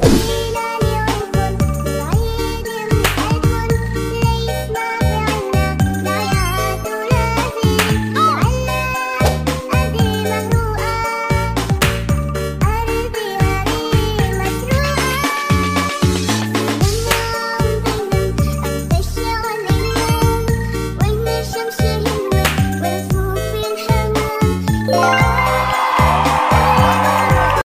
you.